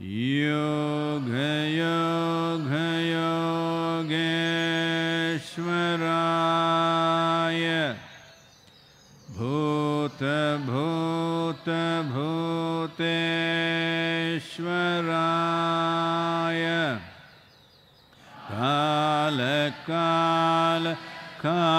योगयोगयोगेश्वराय भूतभूतभूतेश्वराय कालकाल कालेश्वराय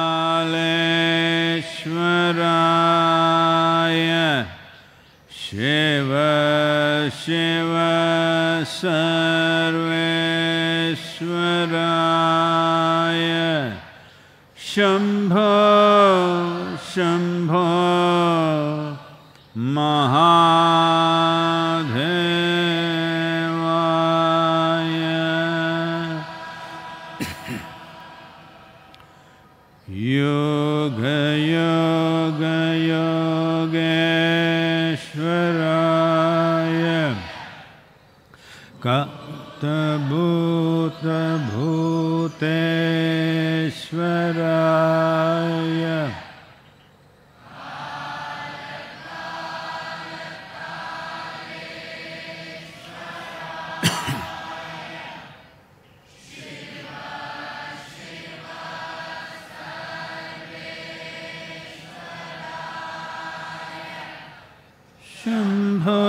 Shambho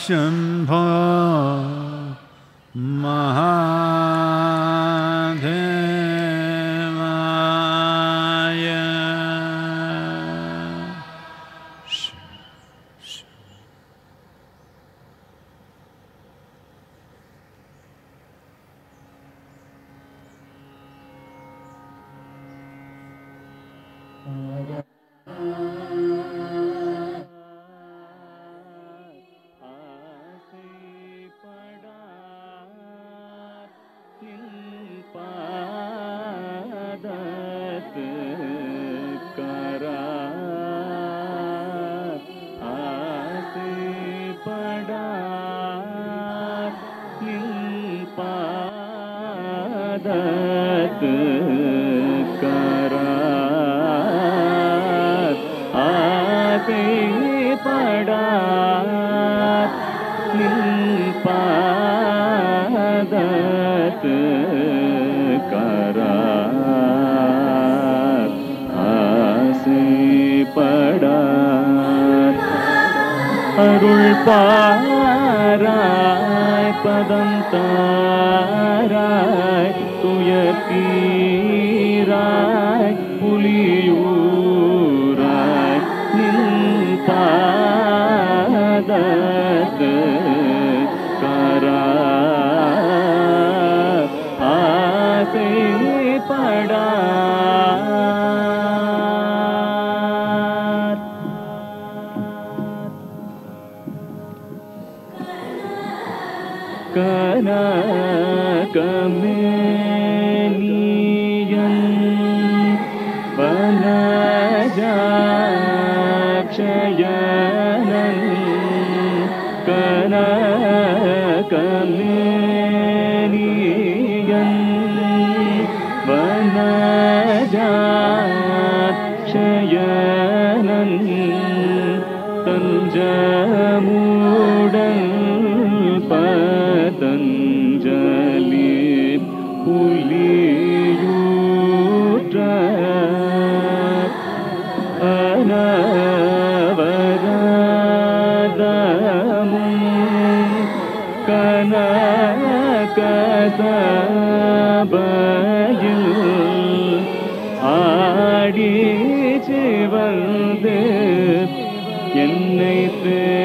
Shambho future. Spirit.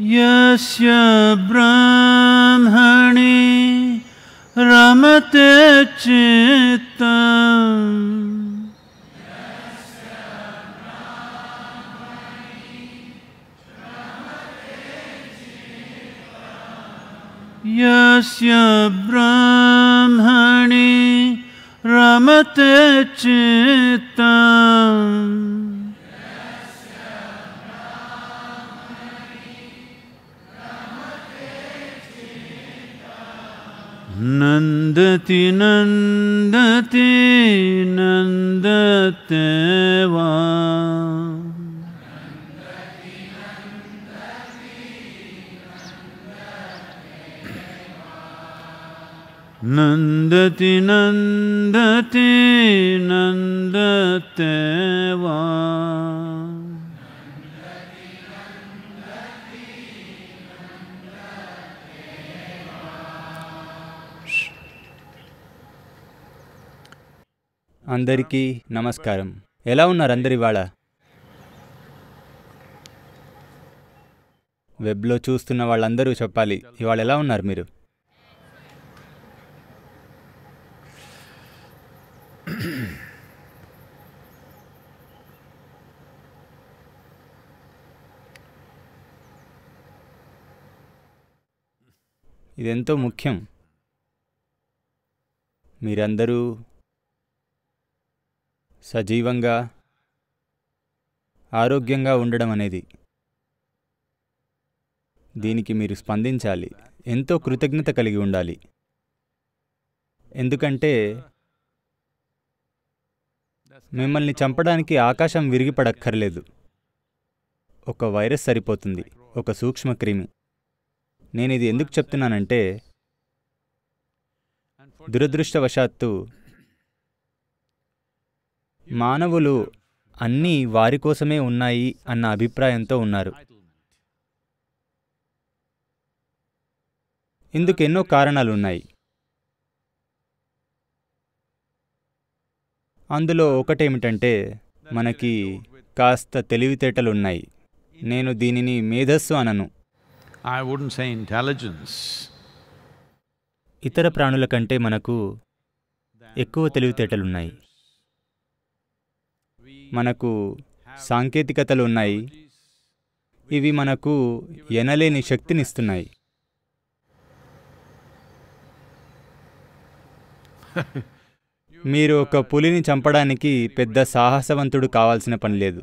यस्य ब्राह्मणे रमते चित्तम्। यस्य ब्राह्मणे रमते चित्तम् cennetin అందరికీ నమస్కారం. ఎలా ఉన్నారు అందరి ఇవాళ? వెబ్లో చూస్తున్న వాళ్ళందరూ చెప్పాలి. ఇవాళ ఎలా ఉన్నారు మీరు? ఇదెంతో ముఖ్యం. మీరందరూ సజీవంగా ఆరోగ్యంగా ఉండడం అనేది. దీనికి మీరు స్పందించాలి. ఎంతో కృతజ్ఞత కలిగి ఉండాలి. ఎందుకంటే మిమ్మల్ని చంపడానికి ఆకాశం విరిగిపడక్కర్లేదు. ఒక వైరస్ సరిపోతుంది. ఒక సూక్ష్మక్రిమి నేను ఇది ఎందుకు చెప్తున్నానంటే దురదృష్టవశాత్తు మానవులు అన్నీ వారి కోసమే ఉన్నాయి అన్న అభిప్రాయంతో ఉన్నారు. ఇందుకు ఎన్నో కారణాలు ఉన్నాయి అందులో ఒకటేమిటంటే మనకి కాస్త తెలివితేటలున్నాయి. నేను దీనిని మేధస్సు అనను. ఇతర ప్రాణుల కంటే మనకు ఎక్కువ తెలివితేటలున్నాయి. మనకు సాంకేతికతలు ఉన్నాయి ఇవి మనకు ఎనలేని శక్తినిస్తున్నాయి. మీరు ఒక పులిని చంపడానికి పెద్ద సాహసవంతుడు కావాల్సిన పని లేదు.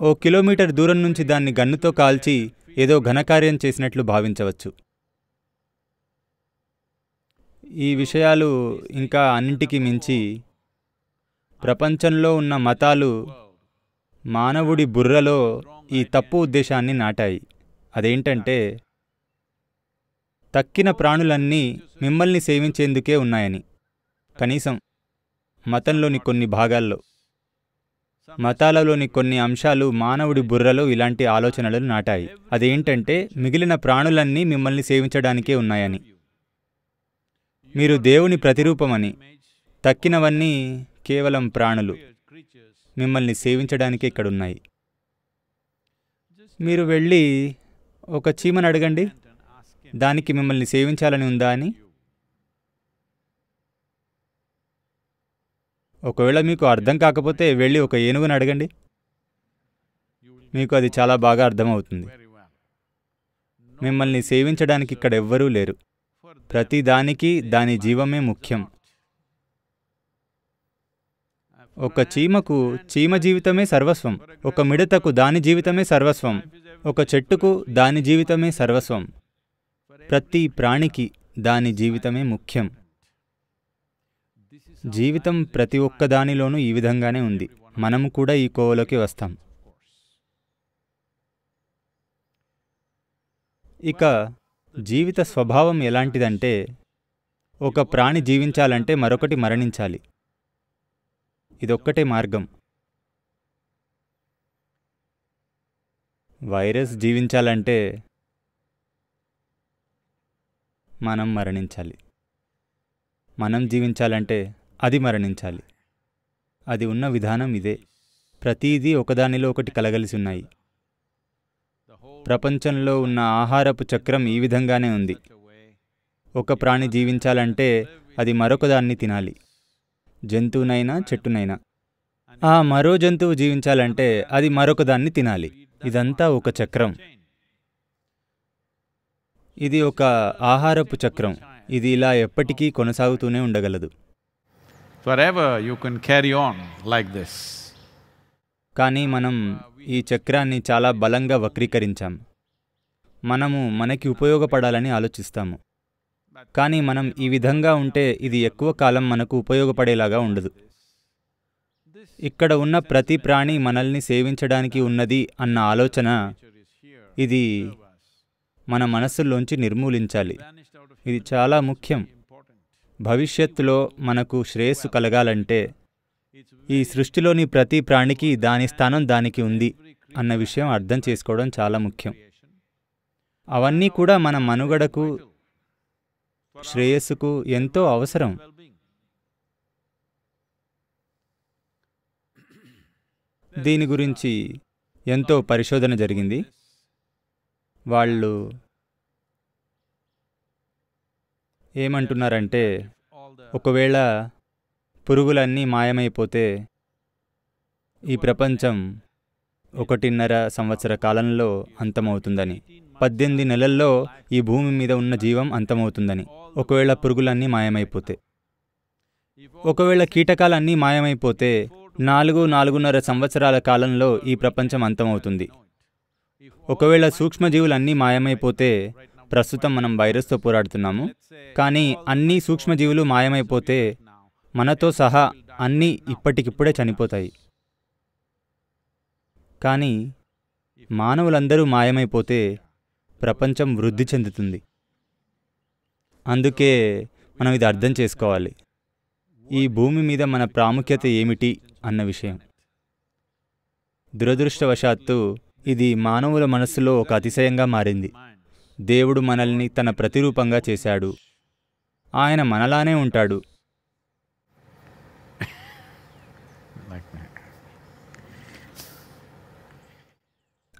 ఓ కిలోమీటర్ దూరం నుంచి దాన్ని గన్నుతో కాల్చి ఏదో ఘనకార్యం చేసినట్లు భావించవచ్చు. ఈ విషయాలు ఇంకా అన్నింటికి మించి ప్రపంచంలో ఉన్న మతాలు మానవుడి బుర్రలో ఈ తప్పు ఉద్దేశాన్ని నాటాయి. అదేంటంటే తక్కిన ప్రాణులన్నీ మిమ్మల్ని సేవించేందుకే ఉన్నాయని. కనీసం మతంలోని కొన్ని భాగాల్లో మతాలలోని కొన్ని అంశాలు మానవుడి బుర్రలో ఇలాంటి ఆలోచనలను నాటాయి. అదేంటంటే మిగిలిన ప్రాణులన్నీ మిమ్మల్ని సేవించడానికే ఉన్నాయని. మీరు దేవుని ప్రతిరూపమని తక్కినవన్నీ కేవలం ప్రాణులు. మిమ్మల్ని సేవించడానికే ఇక్కడున్నాయి. మీరు వెళ్ళి ఒక చీమను అడగండి. దానికి మిమ్మల్ని సేవించాలని ఉందా అని. ఒకవేళ మీకు అర్థం కాకపోతే వెళ్ళి ఒక ఏనుగుని అడగండి. మీకు అది చాలా బాగా అర్థమవుతుంది. మిమ్మల్ని సేవించడానికి ఇక్కడ ఎవ్వరూ లేరు. ప్రతి దానికి దాని జీవమే ముఖ్యం. ఒక చీమకు చీమ జీవితమే సర్వస్వం ఒక మిడతకు దాని జీవితమే సర్వస్వం ఒక చెట్టుకు దాని జీవితమే సర్వస్వం. ప్రతి ప్రాణికి దాని జీవితమే ముఖ్యం. జీవితం ప్రతి ఒక్క దానిలోనూ ఈ విధంగానే ఉంది. మనము కూడా ఈ కోవలోకి వస్తాం. ఇక జీవిత స్వభావం ఎలాంటిదంటే ఒక ప్రాణి జీవించాలంటే మరొకటి మరణించాలి. ఇదొక్కటే మార్గం. వైరస్ జీవించాలంటే మనం మరణించాలి. మనం జీవించాలంటే అది మరణించాలి. అది ఉన్న విధానం ఇదే. ప్రతీదీ ఒకదానిలో ఒకటి కలగలిసి ఉన్నాయి. ప్రపంచంలో ఉన్న ఆహారపు చక్రం ఈ విధంగానే ఉంది. ఒక ప్రాణి జీవించాలంటే అది మరొక దాన్ని తినాలి. జంతువునైనా చెట్టునైనా. ఆ మరో జంతువు జీవించాలంటే అది మరొక దాన్ని తినాలి. ఇదంతా ఒక చక్రం. ఇది ఒక ఆహారపు చక్రం. ఇది ఇలా ఎప్పటికీ కొనసాగుతూనే ఉండగలదు. కానీ మనం ఈ చక్రాన్ని చాలా బలంగా వక్రీకరించాం. మనము మనకి ఉపయోగపడాలని ఆలోచిస్తాము. కానీ మనం ఈ విధంగా ఉంటే ఇది ఎక్కువ కాలం మనకు ఉపయోగపడేలాగా ఉండదు. ఇక్కడ ఉన్న ప్రతి ప్రాణి మనల్ని సేవించడానికి ఉన్నది అన్న ఆలోచన ఇది మన మనస్సులోంచి నిర్మూలించాలి. ఇది చాలా ముఖ్యం. భవిష్యత్తులో మనకు శ్రేయస్సు కలగాలంటే ఈ సృష్టిలోని ప్రతి ప్రాణికి దాని స్థానం దానికి ఉంది అన్న విషయం అర్థం చేసుకోవడం చాలా ముఖ్యం. అవన్నీ కూడా మన మనుగడకు శ్రేయస్సుకు ఎంతో అవసరం. దీని గురించి ఎంతో పరిశోధన జరిగింది. వాళ్ళు ఏమంటున్నారంటే ఒకవేళ పురుగులన్నీ మాయమైపోతే ఈ ప్రపంచం ఒకటిన్నర సంవత్సర కాలంలో అంతమవుతుందని. పద్దెనిమిది నెలల్లో ఈ భూమి మీద ఉన్న జీవం అంతమవుతుందని. ఒకవేళ పురుగులన్నీ మాయమైపోతే. ఒకవేళ కీటకాలన్నీ మాయమైపోతే నాలుగు నాలుగున్నర సంవత్సరాల కాలంలో ఈ ప్రపంచం అంతమవుతుంది. ఒకవేళ సూక్ష్మజీవులన్నీ మాయమైపోతే ప్రస్తుతం మనం వైరస్తో పోరాడుతున్నాము. కానీ అన్ని సూక్ష్మజీవులు మాయమైపోతే మనతో సహా అన్నీ ఇప్పటికిప్పుడే చనిపోతాయి. కానీ మానవులందరూ మాయమైపోతే ప్రపంచం వృద్ధి చెందుతుంది. అందుకే మనం ఇది అర్థం చేసుకోవాలి. ఈ భూమి మీద మన ప్రాముఖ్యత ఏమిటి అన్న విషయం. దురదృష్టవశాత్తు ఇది మానవుల మనస్సులో ఒక అతిశయంగా మారింది. దేవుడు మనల్ని తన ప్రతిరూపంగా చేశాడు. ఆయన మనలానే ఉంటాడు.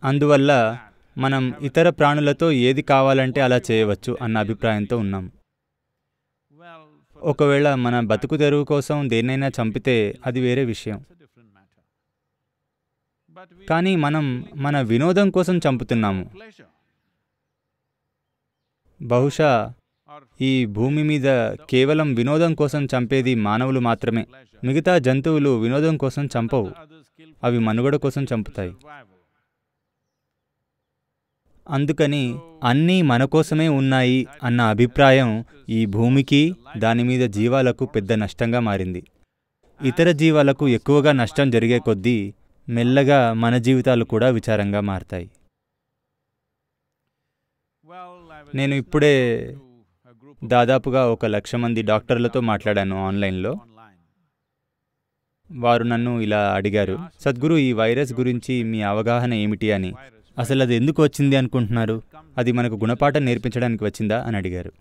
అందువల్ల మనం ఇతర ప్రాణులతో ఏది కావాలంటే అలా చేయవచ్చు అన్న అభిప్రాయంతో ఉన్నాం. ఒకవేళ మన బతుకు తెరువు కోసం దేన్నైనా చంపితే అది వేరే విషయం. కానీ మనం మన వినోదం కోసం చంపుతున్నాము. బహుశా ఈ భూమి మీద కేవలం వినోదం కోసం చంపేది మానవులు మాత్రమే. మిగతా జంతువులు వినోదం కోసం చంపవు. అవి మనుగడ కోసం చంపుతాయి. అందుకని అన్నీ మన కోసమే ఉన్నాయి అన్న అభిప్రాయం ఈ భూమికి దాని మీద జీవాలకు పెద్ద నష్టంగా మారింది. ఇతర జీవాలకు ఎక్కువగా నష్టం జరిగే కొద్దీ మెల్లగా మన జీవితాలు కూడా విచారంగా మారతాయి. నేను ఇప్పుడే దాదాపుగా ఒక లక్ష మంది డాక్టర్లతో మాట్లాడాను ఆన్లైన్లో. వారు నన్ను ఇలా అడిగారు సద్గురు ఈ వైరస్ గురించి మీ అవగాహన ఏమిటి? అని. అసలు అది ఎందుకు వచ్చింది అనుకుంటున్నారు? అది మనకు గుణపాఠం నేర్పించడానికి వచ్చిందా? అని అడిగారు.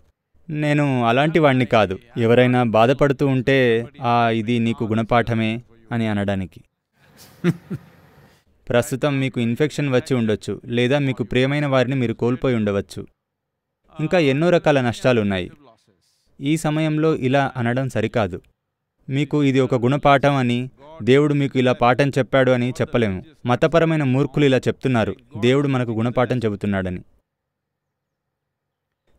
నేను అలాంటి వాణ్ణి కాదు. ఎవరైనా బాధపడుతూ ఉంటే ఆ ఇది నీకు గుణపాఠమే అని అనడానికి. ప్రస్తుతం మీకు ఇన్ఫెక్షన్ వచ్చి ఉండొచ్చు లేదా మీకు ప్రియమైన వారిని మీరు కోల్పోయి ఉండవచ్చు. ఇంకా ఎన్నో రకాల నష్టాలు ఉన్నాయి ఈ సమయంలో ఇలా అనడం సరికాదు. మీకు ఇది ఒక గుణపాఠం అని దేవుడు మీకు ఇలా పాఠం చెప్పాడు అని చెప్పలేము. మతపరమైన మూర్ఖులు ఇలా చెప్తున్నారు. దేవుడు మనకు గుణపాఠం చెబుతున్నాడని.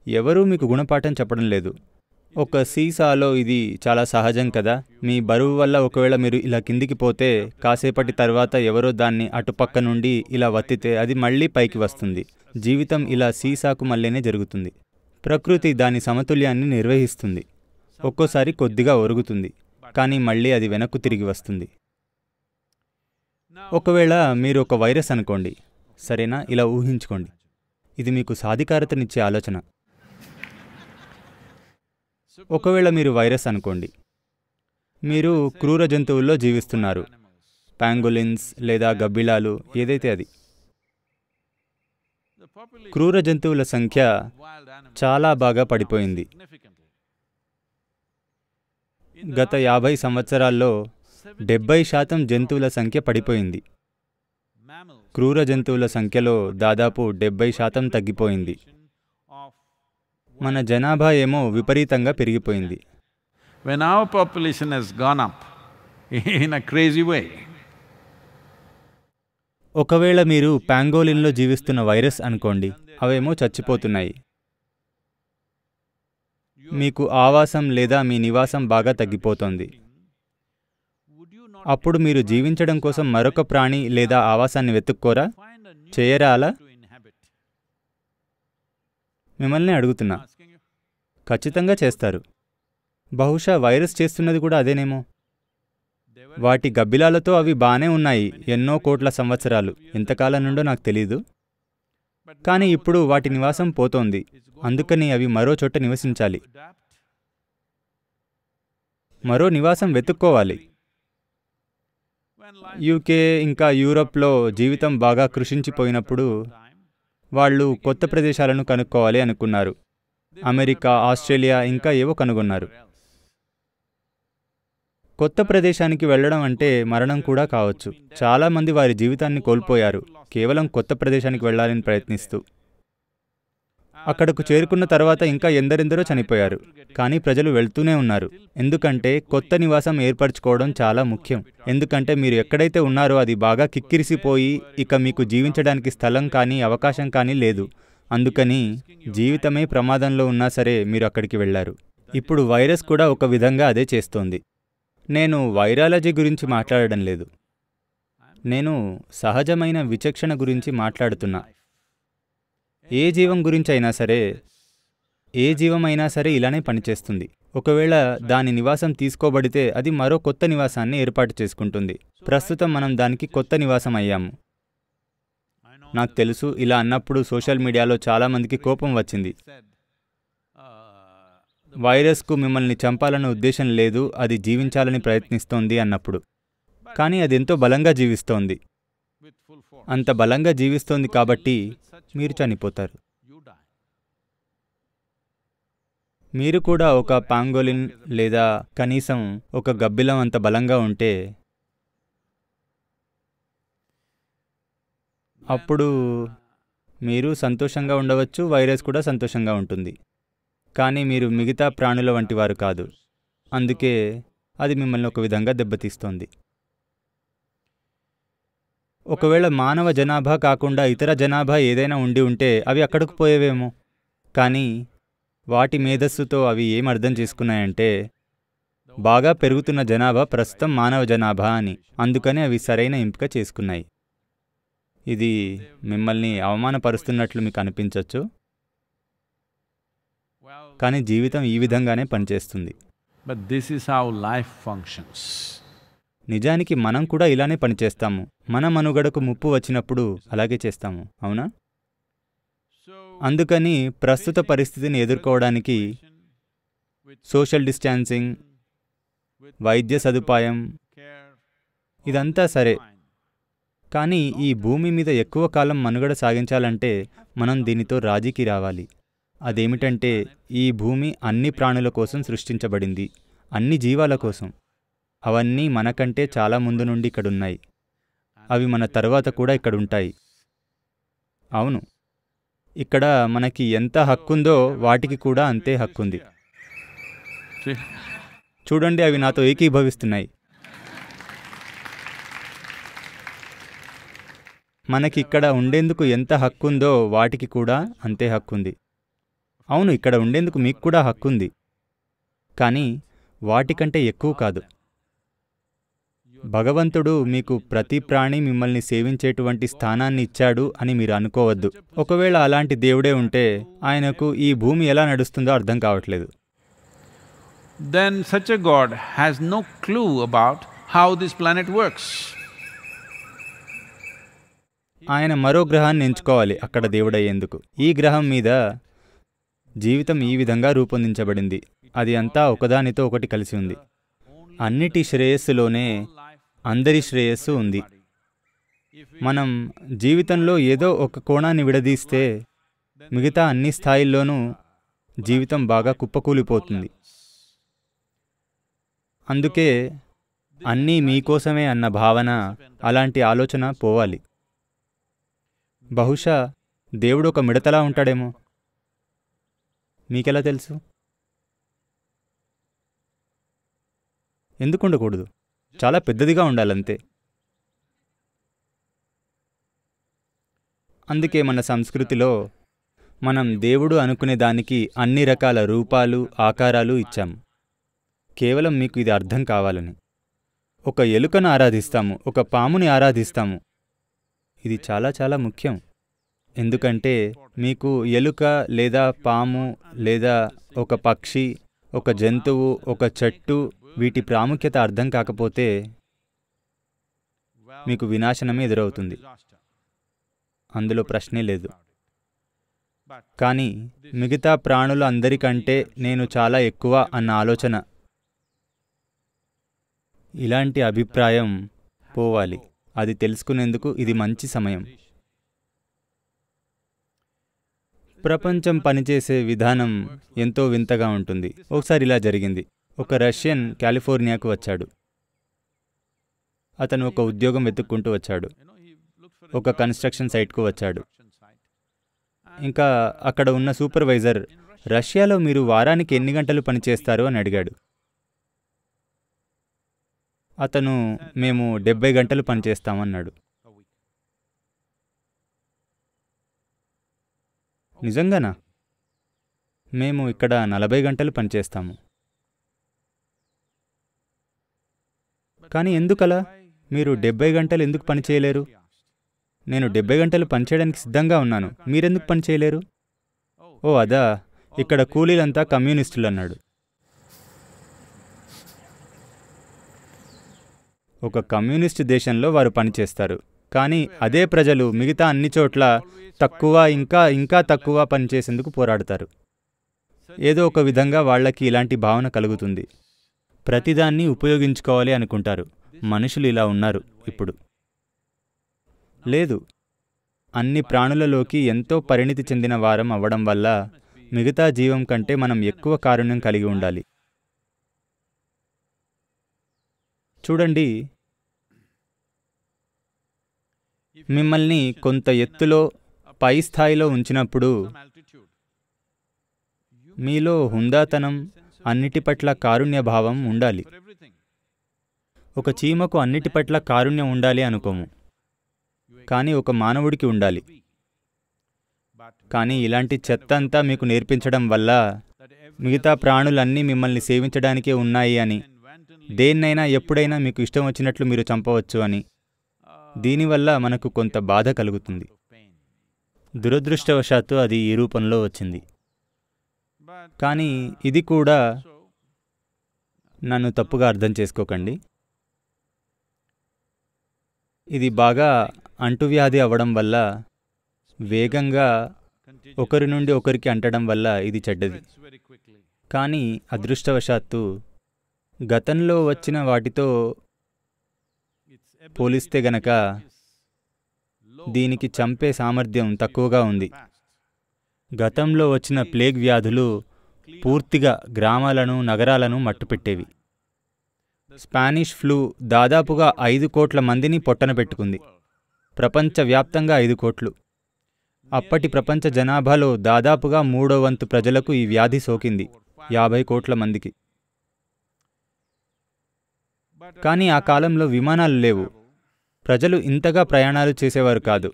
ఎవరూ మీకు గుణపాఠం చెప్పడం లేదు. ఒక సీసాలో ఇది చాలా సహజం కదా? మీ బరువు వల్ల ఒకవేళ మీరు ఇలా కిందికి పోతే కాసేపటి తర్వాత ఎవరో దాన్ని అటుపక్క నుండి ఇలా వత్తితే అది మళ్ళీ పైకి వస్తుంది. జీవితం ఇలా సీసాకు మళ్ళీనే జరుగుతుంది. ప్రకృతి దాని సమతుల్యాన్ని నిర్వహిస్తుంది. ఒక్కోసారి కొద్దిగా ఒరుగుతుంది. కానీ మళ్ళీ అది వెనక్కు తిరిగి వస్తుంది. ఒకవేళ మీరు ఒక వైరస్ అనుకోండి సరేనా? ఇలా ఊహించుకోండి. ఇది మీకు సాధికారతనిచ్చే ఆలోచన. ఒకవేళ మీరు వైరస్ అనుకోండి మీరు క్రూర జంతువుల్లో జీవిస్తున్నారు. పాంగోలిన్స్ లేదా గబ్బిలాలు ఏదైతే అది. క్రూర జంతువుల సంఖ్య చాలా బాగా పడిపోయింది. గత యాభై సంవత్సరాల్లో డెబ్బై శాతం జంతువుల సంఖ్య పడిపోయింది. క్రూర జంతువుల సంఖ్యలో దాదాపు డెబ్బై శాతం తగ్గిపోయింది. మన జనాభా ఏమో విపరీతంగా పెరిగిపోయింది. When our population has gone up in a crazy way, ఒకవేళ మీరు పాంగోలిన్లో జీవిస్తున్న వైరస్ అనుకోండి అవేమో చచ్చిపోతున్నాయి. మీకు ఆవాసం లేదా మీ నివాసం బాగా తగ్గిపోతోంది. అప్పుడు మీరు జీవించడం కోసం మరొక ప్రాణి లేదా ఆవాసాన్ని వెతుక్కోరా? చేయరా అలా? మిమ్మల్ని అడుగుతున్నా. ఖచ్చితంగా చేస్తారు. బహుశా వైరస్ చేస్తున్నది కూడా అదేనేమో. వాటి గబ్బిలాలతో అవి బానే ఉన్నాయి ఎన్నో కోట్ల సంవత్సరాలు. ఎంతకాలం నుండో నాకు తెలీదు. కానీ ఇప్పుడు వాటి నివాసం పోతోంది. అందుకని అవి మరో చోట నివసించాలి. మరో నివాసం వెతుక్కోవాలి. యూకే ఇంకా యూరప్లో జీవితం బాగా కృషించిపోయినప్పుడు వాళ్ళు కొత్త ప్రదేశాలను కనుక్కోవాలి అనుకున్నారు. అమెరికా ఆస్ట్రేలియా ఇంకా ఏవో కనుగొన్నారు. కొత్త ప్రదేశానికి వెళ్ళడం అంటే మరణం కూడా కావచ్చు. చాలా మంది వారి జీవితాన్ని కోల్పోయారు. కేవలం కొత్త ప్రదేశానికి వెళ్ళాలని ప్రయత్నిస్తూ. అక్కడకు చేరుకున్న తర్వాత ఇంకా ఎందరెందరో చనిపోయారు. కానీ ప్రజలు వెళ్తూనే ఉన్నారు. ఎందుకంటే కొత్త నివాసం ఏర్పరచుకోవడం చాలా ముఖ్యం. ఎందుకంటే మీరు ఎక్కడైతే ఉన్నారో అది బాగా కిక్కిరిసిపోయి ఇక మీకు జీవించడానికి స్థలం కానీ అవకాశం కానీ లేదు. అందుకని జీవితమే ప్రమాదంలో ఉన్నా సరే మీరు అక్కడికి వెళ్ళారు ఇప్పుడు వైరస్ కూడా ఒక విధంగా అదే చేస్తోంది. నేను వైరాలజీ గురించి మాట్లాడడం లేదు. నేను సహజమైన విచక్షణ గురించి మాట్లాడుతున్నా. ఏ జీవం గురించి అయినా సరే ఏ జీవమైనా సరే ఇలానే పనిచేస్తుంది. ఒకవేళ దాని నివాసం తీసుకోబడితే అది మరో కొత్త నివాసాన్ని ఏర్పాటు చేసుకుంటుంది. ప్రస్తుతం మనం దానికి కొత్త నివాసం అయ్యాము. నాకు తెలుసు ఇలా అన్నప్పుడు సోషల్ మీడియాలో చాలామందికి కోపం వచ్చింది. వైరస్కు మిమ్మల్ని చంపాలన్న ఉద్దేశం లేదు అది జీవించాలని ప్రయత్నిస్తోంది అన్నప్పుడు. కానీ అది ఎంతో బలంగా జీవిస్తోంది. అంత బలంగా జీవిస్తోంది కాబట్టి మీరు చనిపోతారు. మీరు కూడా ఒక పాంగోలిన్ లేదా కనీసం ఒక గబ్బిలం అంత బలంగా ఉంటే అప్పుడు మీరు సంతోషంగా ఉండవచ్చు వైరస్ కూడా సంతోషంగా ఉంటుంది. కానీ మీరు మిగతా ప్రాణుల వంటి వారు కాదు. అందుకే అది మిమ్మల్ని ఒక విధంగా దెబ్బతీస్తోంది. ఒకవేళ మానవ జనాభా కాకుండా ఇతర జనాభా ఏదైనా ఉండి ఉంటే అవి అక్కడికి పోయేవేమో? కానీ వాటి మేధస్సుతో అవి ఏం అర్థం చేసుకున్నాయంటే బాగా పెరుగుతున్న జనాభా ప్రస్తుతం మానవ జనాభా అని. అందుకని అవి సరైన ఎంపిక చేసుకున్నాయి. ఇది మిమ్మల్ని అవమానపరుస్తున్నట్లు మీకు అనిపించవచ్చు కానీ జీవితం ఈ విధంగానే పనిచేస్తుంది. But this is how life functions. నిజానికి మనం కూడా ఇలానే పనిచేస్తాము. మన మనుగడకు ముప్పు వచ్చినప్పుడు అలాగే చేస్తాము. అవునా? అందుకని ప్రస్తుత పరిస్థితిని ఎదుర్కోవడానికి సోషల్ డిస్టాన్సింగ్ వైద్య సదుపాయం ఇదంతా సరే. కానీ ఈ భూమి మీద ఎక్కువ కాలం మనుగడ సాగించాలంటే మనం దీనితో రాజీకి రావాలి. అదేమిటంటే ఈ భూమి అన్ని ప్రాణుల కోసం సృష్టించబడింది అన్ని జీవాల కోసం. అవన్నీ మనకంటే చాలా ముందు నుండి ఇక్కడున్నాయి. అవి మన తర్వాత కూడా ఇక్కడుంటాయి. అవును. ఇక్కడ మనకి ఎంత హక్కుందో వాటికి కూడా అంతే హక్కుంది. చూడండి అవి నాతో ఏకీభవిస్తున్నాయి. మనకి ఇక్కడ ఉండేందుకు ఎంత హక్కుందో వాటికి కూడా అంతే హక్కుంది. అవును ఇక్కడ ఉండేందుకు మీకు కూడా హక్కుంది. కానీ వాటికంటే ఎక్కువ కాదు. భగవంతుడు మీకు ప్రతి ప్రాణి మిమ్మల్ని సేవించేటువంటి స్థానాన్ని ఇచ్చాడు అని మీరు అనుకోవద్దు. ఒకవేళ అలాంటి దేవుడే ఉంటే ఆయనకు ఈ భూమి ఎలా నడుస్తుందో అర్థం కావట్లేదు. Then such a god has no clue about how this planet works. ఆయన మరో గ్రహాన్ని ఎంచుకోవాలి అక్కడ దేవుడయ్యేందుకు. ఈ గ్రహం మీద జీవితం ఈ విధంగా రూపొందించబడింది. అది అంతా ఒకదానితో ఒకటి కలిసి ఉంది. అన్నిటి శ్రేయస్సులోనే అందరి శ్రేయస్సు ఉంది. మనం జీవితంలో ఏదో ఒక కోణాన్ని విడదీస్తే మిగతా అన్ని స్థాయిల్లోనూ జీవితం బాగా కుప్పకూలిపోతుంది. అందుకే అన్నీ మీకోసమే అన్న భావన అలాంటి ఆలోచన పోవాలి. బహుశా దేవుడు ఒక మిడతలా ఉంటాడేమో. మీకెలా తెలుసు? ఎందుకు ఉండకూడదు? చాలా పెద్దదిగా ఉండాలంతే. అందుకే మన సంస్కృతిలో మనం దేవుడు అనుకునే దానికి అన్ని రకాల రూపాలు ఆకారాలు ఇచ్చాం. కేవలం మీకు ఇది అర్థం కావాలని. ఒక ఎలుకను ఆరాధిస్తాము ఒక పాముని ఆరాధిస్తాము. ఇది చాలా చాలా ముఖ్యం. ఎందుకంటే మీకు ఎలుక లేదా పాము లేదా ఒక పక్షి ఒక జంతువు ఒక చెట్టు వీటి ప్రాముఖ్యత అర్థం కాకపోతే మీకు వినాశనమే ఎదురవుతుంది. అందులో ప్రశ్నే లేదు. కానీ మిగతా ప్రాణులు అందరికంటే నేను చాలా ఎక్కువ అన్న ఆలోచన. ఇలాంటి అభిప్రాయం పోవాలి. అది తెలుసుకునేందుకు ఇది మంచి సమయం. ప్రపంచం పనిచేసే విధానం ఎంతో వింతగా ఉంటుంది. ఒకసారి ఇలా జరిగింది. ఒక రష్యన్ కాలిఫోర్నియాకు వచ్చాడు. అతను ఒక ఉద్యోగం వెతుక్కుంటూ వచ్చాడు. ఒక కన్స్ట్రక్షన్ సైట్కు వచ్చాడు. ఇంకా అక్కడ ఉన్న సూపర్వైజర్ రష్యాలో మీరు వారానికి ఎన్ని గంటలు పనిచేస్తారు అని అడిగాడు. అతను మేము డెబ్బై గంటలు పనిచేస్తామన్నాడు నిజంగానా? మేము ఇక్కడ నలభై గంటలు పనిచేస్తాము. కానీ ఎందుకలా? మీరు డెబ్బై గంటలు ఎందుకు పని చేయలేరు? నేను డెబ్బై గంటలు పనిచేయడానికి సిద్ధంగా ఉన్నాను. మీరెందుకు పని చేయలేరు? ఓ అదా. ఇక్కడ కూలీలంతా కమ్యూనిస్టులు అన్నాడు ఒక కమ్యూనిస్ట్ దేశంలో వారు పనిచేస్తారు. కానీ అదే ప్రజలు మిగతా అన్ని చోట్ల తక్కువ ఇంకా ఇంకా తక్కువ పనిచేసేందుకు పోరాడతారు. ఏదో ఒక విధంగా వాళ్ళకి ఇలాంటి భావన కలుగుతుంది. ప్రతిదాన్ని ఉపయోగించుకోవాలి అనుకుంటారు. మనుషులు ఇలా ఉన్నారు ఇప్పుడు. లేదు. అన్ని ప్రాణులలోకి ఎంతో పరిణితి చెందిన వారం అవ్వడం వల్ల మిగతా జీవం కంటే మనం ఎక్కువ కారుణ్యం కలిగి ఉండాలి. చూడండి మిమ్మల్ని కొంత ఎత్తులో పై స్థాయిలో ఉంచినప్పుడు మీలో హుందాతనం అన్నిటి పట్ల కారుణ్య భావం ఉండాలి. ఒక చీమకు అన్నిటి పట్ల కారుణ్యం ఉండాలి అనుకోము. కానీ ఒక మానవుడికి ఉండాలి. కానీ ఇలాంటి చెత్త అంతా మీకు నేర్పించడం వల్ల మిగతా ప్రాణులన్నీ మిమ్మల్ని సేవించడానికే ఉన్నాయి అని. దేన్నైనా ఎప్పుడైనా మీకు ఇష్టం వచ్చినట్లు మీరు చంపవచ్చు అని. దీనివల్ల మనకు కొంత బాధ కలుగుతుంది. దురదృష్టవశాత్తు అది ఈ రూపంలో వచ్చింది. కానీ ఇది కూడా నన్ను తప్పుగా అర్థం చేసుకోకండి. ఇది బాగా అంటువ్యాధి అవ్వడం వల్ల వేగంగా ఒకరి నుండి ఒకరికి అంటడం వల్ల ఇది చెడ్డది. కానీ అదృష్టవశాత్తు గతంలో వచ్చిన వాటితో పోలిస్తే గనక దీనికి చంపే సామర్థ్యం తక్కువగా ఉంది. గతంలో వచ్చిన ప్లేగ్ వ్యాధులు పూర్తిగా గ్రామాలను నగరాలను మట్టుపెట్టేవి. స్పానిష్ ఫ్లూ దాదాపుగా ఐదు కోట్ల మందిని పొట్టన పెట్టుకుంది. ప్రపంచవ్యాప్తంగా ఐదు కోట్లు. అప్పటి ప్రపంచ జనాభాలో దాదాపుగా మూడో వంతు ప్రజలకు ఈ వ్యాధి సోకింది. యాభై కోట్ల మందికి. కానీ ఆ కాలంలో విమానాలు లేవు. ప్రజలు ఇంతగా ప్రయాణాలు చేసేవారు కాదు.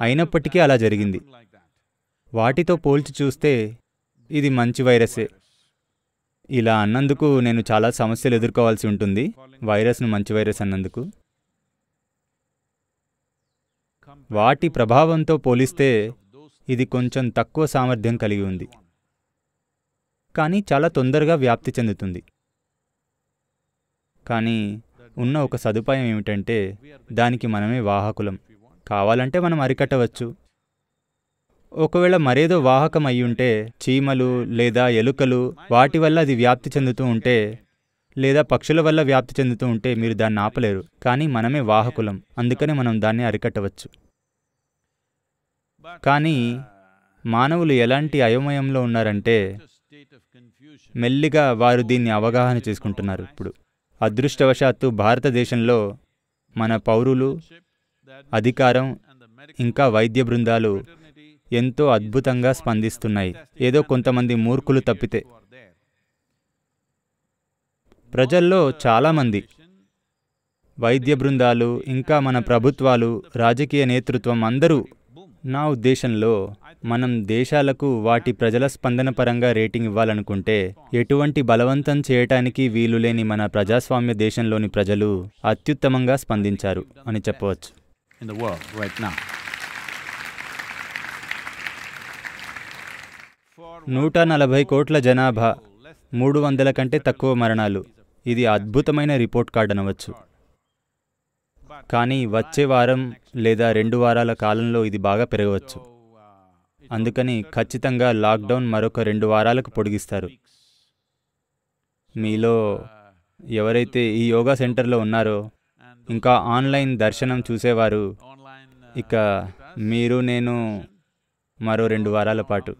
అయినప్పటికీ అలా జరిగింది. వాటితో పోల్చి చూస్తే ఇది మంచి వైరసే. ఇలా అన్నందుకు నేను చాలా సమస్యలు ఎదుర్కోవాల్సి ఉంటుంది. వైరస్ను మంచి వైరస్ అన్నందుకు. వాటి ప్రభావంతో పోలిస్తే ఇది కొంచెం తక్కువ సామర్థ్యం కలిగి ఉంది. కానీ చాలా తొందరగా వ్యాప్తి చెందుతుంది. కానీ ఉన్న ఒక సదుపాయం ఏమిటంటే దానికి మనమే వాహకులం. కావాలంటే మనం అరికట్టవచ్చు. ఒకవేళ మరేదో వాహకం అయ్యుంటే చీమలు లేదా ఎలుకలు వాటి వల్ల అది వ్యాప్తి చెందుతూ ఉంటే లేదా పక్షుల వల్ల వ్యాప్తి చెందుతూ ఉంటే మీరు దాన్ని ఆపలేరు. కానీ మనమే వాహకులం. అందుకనే మనం దాన్ని అరికట్టవచ్చు. కానీ మానవులు ఎలాంటి అయోమయంలో ఉన్నారంటే మెల్లిగా వారు దీన్ని అవగాహన చేసుకుంటున్నారు ఇప్పుడు. అదృష్టవశాత్తు భారతదేశంలో మన పౌరులు అధికారం ఇంకా వైద్య బృందాలు ఎంతో అద్భుతంగా స్పందిస్తున్నాయి. ఏదో కొంతమంది మూర్ఖులు తప్పితే. ప్రజల్లో చాలామంది వైద్య బృందాలు ఇంకా మన ప్రభుత్వాలు రాజకీయ నేతృత్వం అందరూ నా ఉద్దేశంలో మనం దేశాలకు వాటి ప్రజల స్పందన పరంగా రేటింగ్ ఇవ్వాలనుకుంటే ఎటువంటి బలవంతం చేయటానికి వీలు లేని మన ప్రజాస్వామ్య దేశంలోని ప్రజలు అత్యుత్తమంగా స్పందించారు అని చెప్పవచ్చు. నూట నలభై కోట్ల జనాభా మూడు వందల కంటే తక్కువ మరణాలు. ఇది అద్భుతమైన రిపోర్ట్ కార్డ్ అనవచ్చు. కానీ వచ్చే వారం లేదా రెండు వారాల కాలంలో ఇది బాగా పెరగవచ్చు. అందుకని ఖచ్చితంగా లాక్డౌన్ మరొక రెండు వారాలకు పొడిగిస్తారు. మీలో ఎవరైతే ఈ యోగా సెంటర్లో ఉన్నారో ఇంకా ఆన్లైన్ దర్శనం చూసేవారు ఇక మీరు నేను మరో రెండు వారాల పాటు.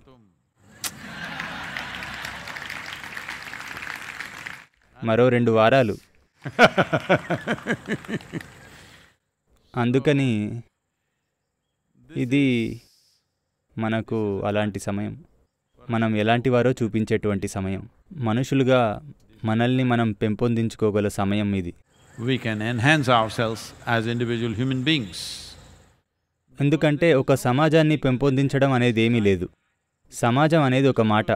మరో రెండు వారాలు. అందుకని ఇది మనకు అలాంటి సమయం. మనం ఎలాంటి వారో చూపించేటువంటి సమయం. మనుషులుగా మనల్ని మనం పెంపొందించుకోగల సమయం ఇది. We can enhance ourselves as individual human beings. ఎందుకంటే ఒక సమాజాన్ని పెంపొందించడం అనేది ఏమీ లేదు. సమాజం అనేది ఒక మాట.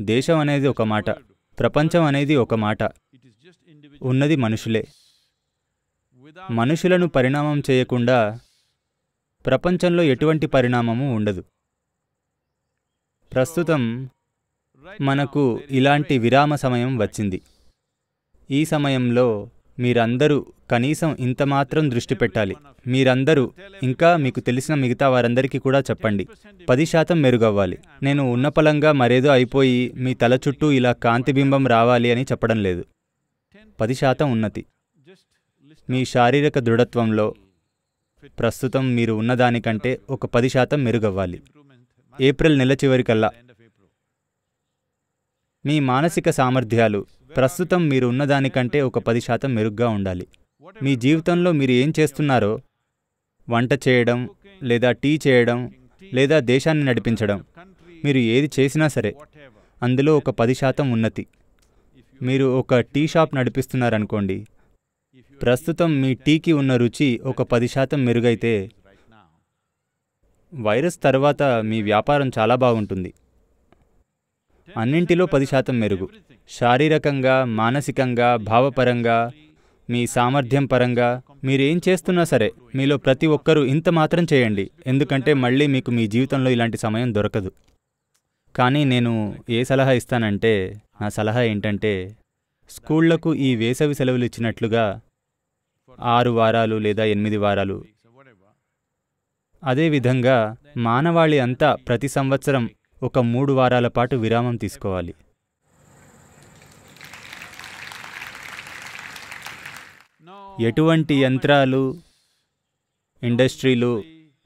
దేశం అనేది ఒక మాట. ప్రపంచం అనేది ఒక మాట. ఉన్నది మనుషులే. మనుషులను పరిణామం చేయకుండా ప్రపంచంలో ఎటువంటి పరిణామము ఉండదు. ప్రస్తుతం మనకు ఇలాంటి విరామ సమయం వచ్చింది. ఈ సమయంలో మీరందరూ కనీసం ఇంత మాత్రం దృష్టి పెట్టాలి. మీరందరూ ఇంకా మీకు తెలిసిన మిగతా వారందరికీ కూడా చెప్పండి. పది శాతం మెరుగవ్వాలి. నేను ఉన్నపలంగా మరేదో అయిపోయి మీ తల చుట్టూ ఇలా కాంతిబింబం రావాలి అని చెప్పడం లేదు. పది శాతం ఉన్నతి. మీ శారీరక దృఢత్వంలో ప్రస్తుతం మీరు ఉన్నదానికంటే ఒక పది శాతం మెరుగవ్వాలి. ఏప్రిల్ నెల చివరికల్లా. మీ మానసిక సామర్థ్యాలు ప్రస్తుతం మీరు ఉన్నదానికంటే ఒక పది శాతం మెరుగ్గా ఉండాలి. మీ జీవితంలో మీరు ఏం చేస్తున్నారో వంట చేయడం లేదా టీ చేయడం లేదా దేశాన్ని నడిపించడం మీరు ఏది చేసినా సరే అందులో ఒక పది శాతం ఉన్నతి. మీరు ఒక టీ షాప్ నడిపిస్తున్నారనుకోండి ప్రస్తుతం మీ టీకి ఉన్న రుచి ఒక పది శాతం మెరుగైతే వైరస్ తర్వాత మీ వ్యాపారం చాలా బాగుంటుంది. అన్నింటిలో పది శాతం మెరుగు. శారీరకంగా మానసికంగా భావపరంగా మీ సామర్థ్యం పరంగా మీరేం చేస్తున్నా సరే మీలో ప్రతి ఒక్కరూ ఇంత మాత్రం చేయండి. ఎందుకంటే మళ్ళీ మీకు మీ జీవితంలో ఇలాంటి సమయం దొరకదు. కానీ నేను ఏ సలహా ఇస్తానంటే నా సలహా ఏంటంటే స్కూళ్ళకు ఈ వేసవి సెలవులు ఇచ్చినట్లుగా ఆరు వారాలు లేదా ఎనిమిది వారాలు అదేవిధంగా మానవాళి అంతా ప్రతి సంవత్సరం ఒక మూడు వారాల పాటు విరామం తీసుకోవాలి. ఎటువంటి యంత్రాలు ఇండస్ట్రీలు